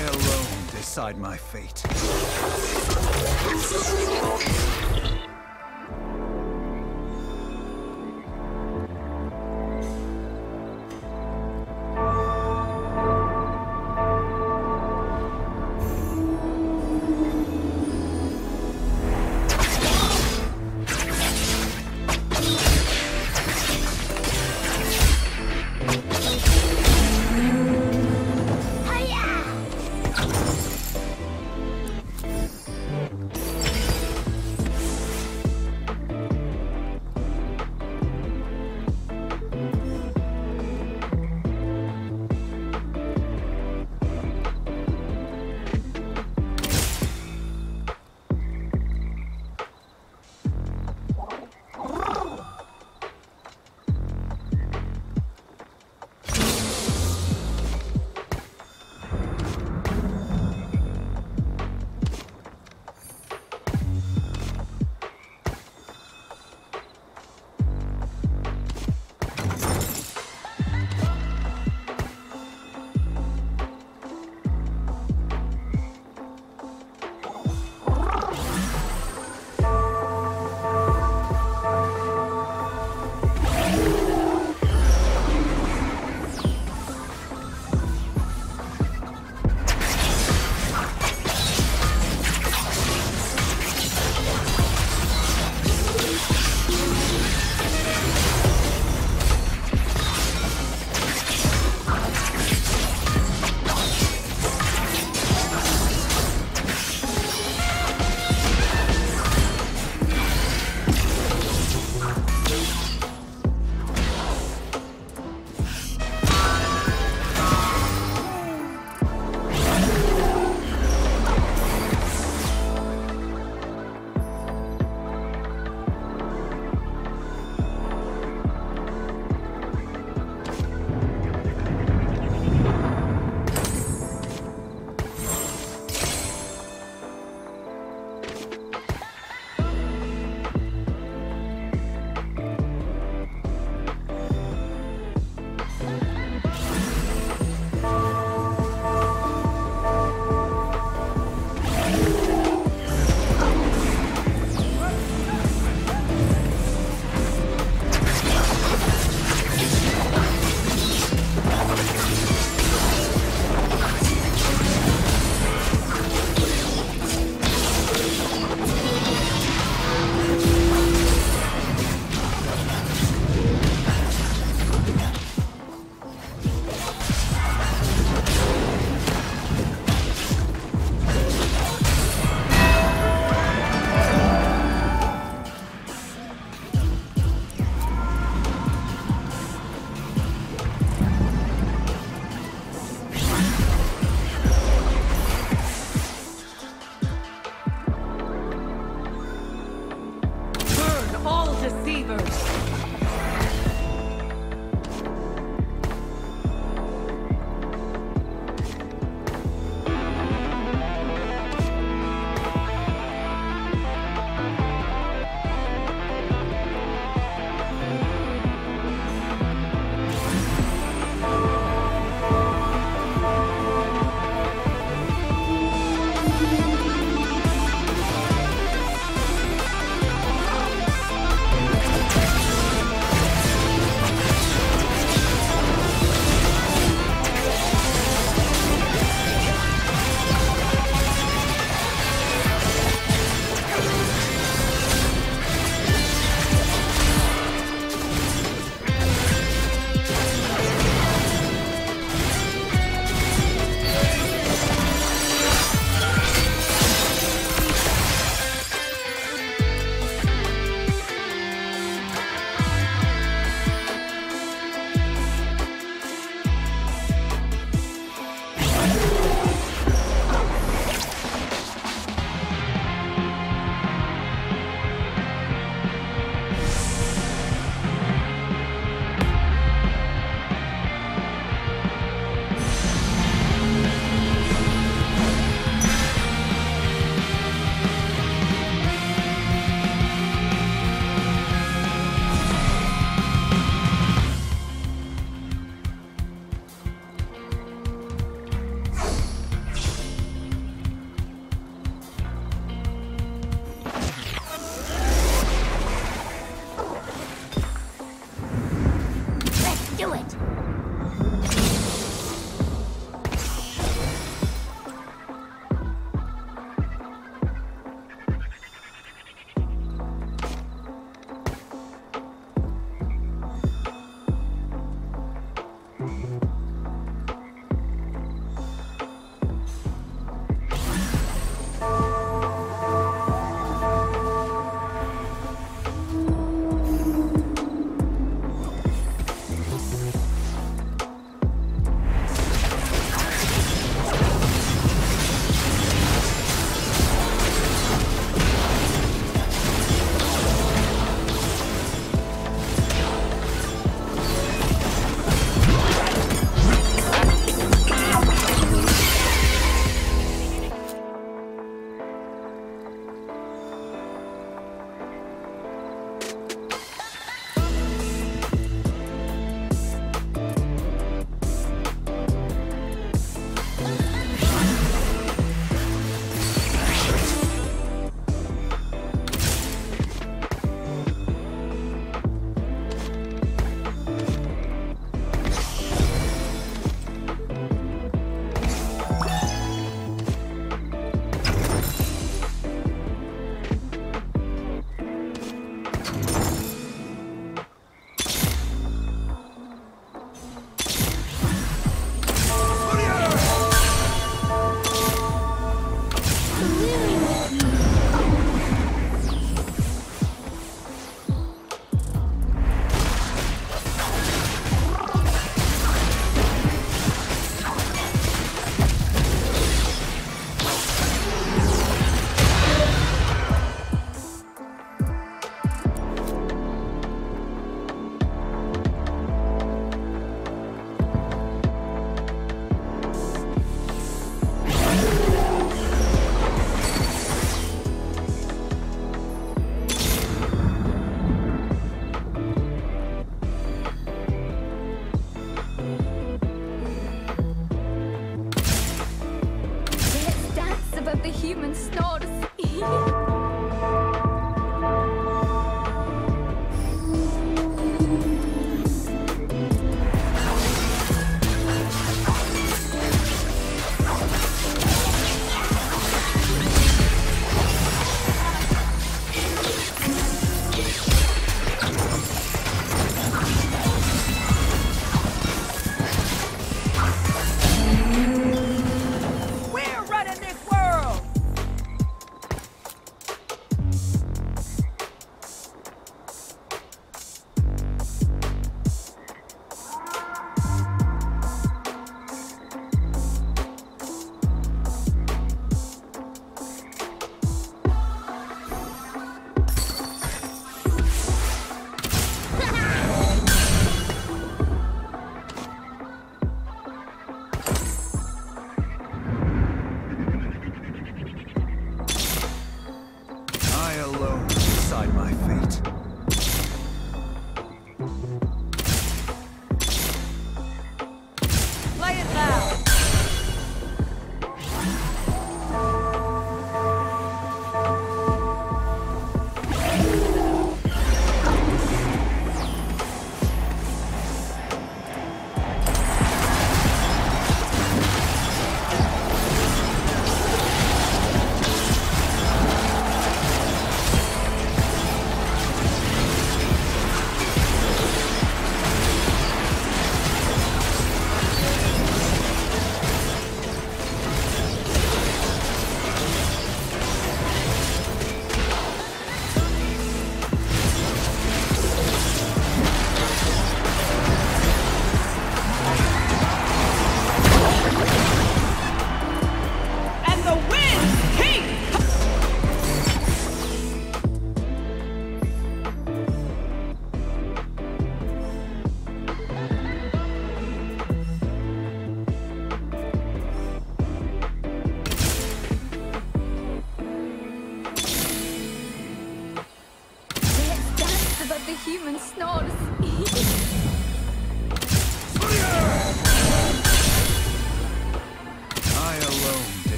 I alone decide my fate.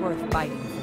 Worth fighting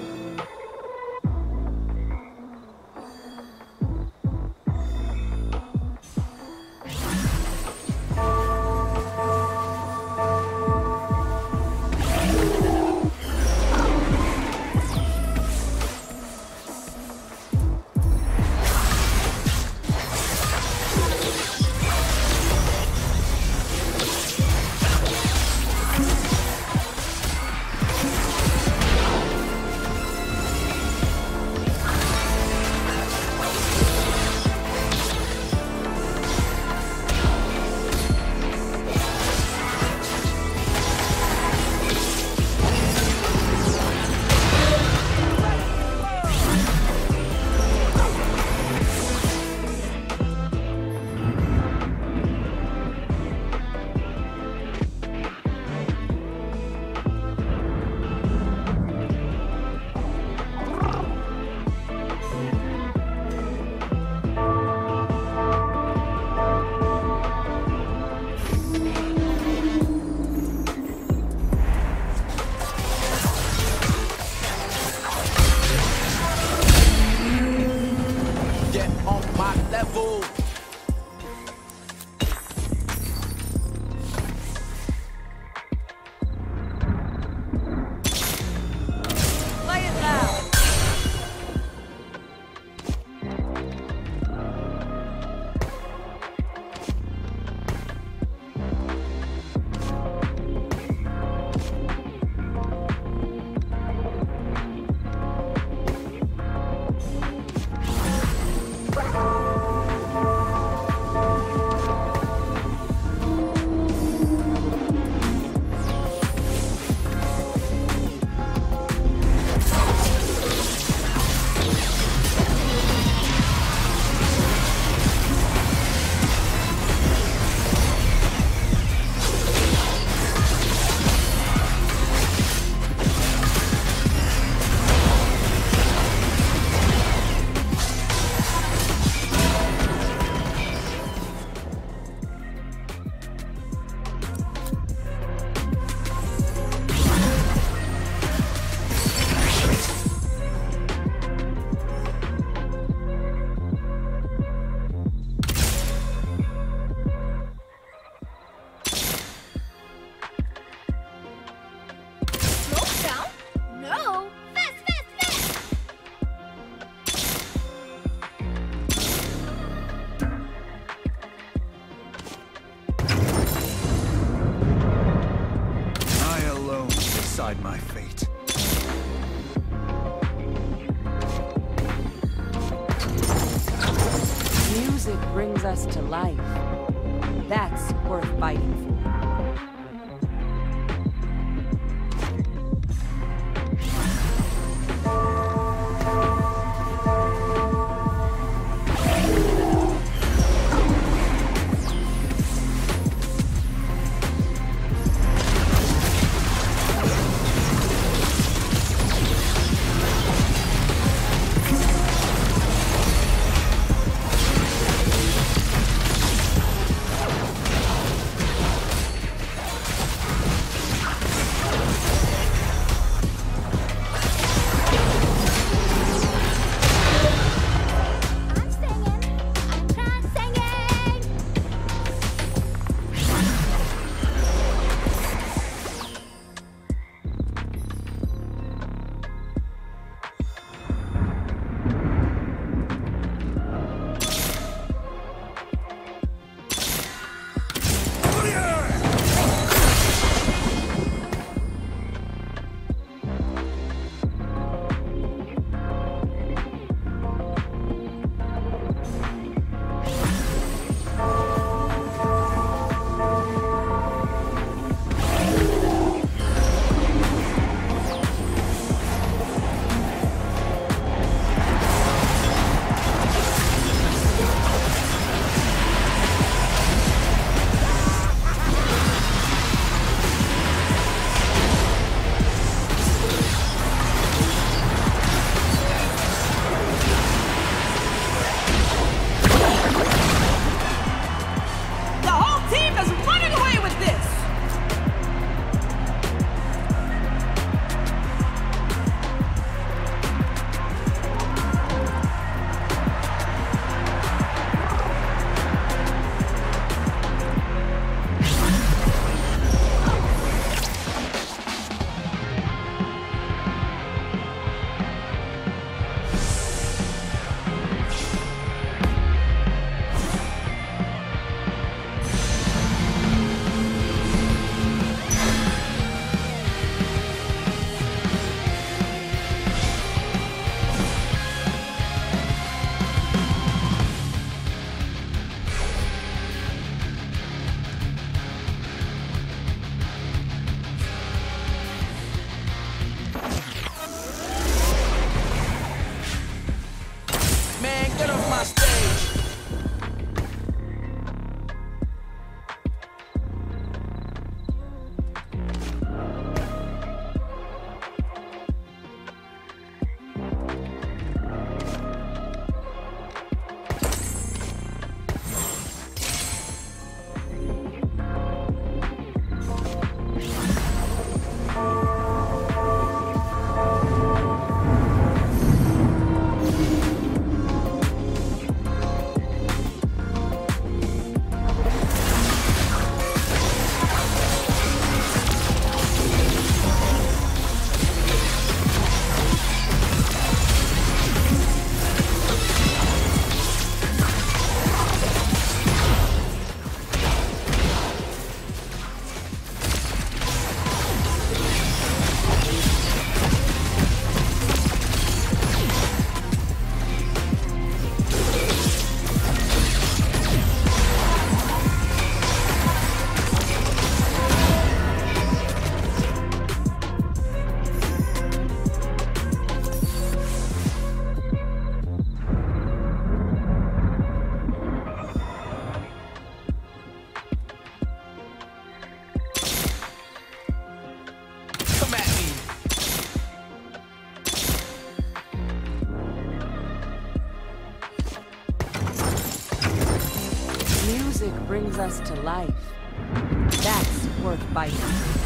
us to life. That's worth fighting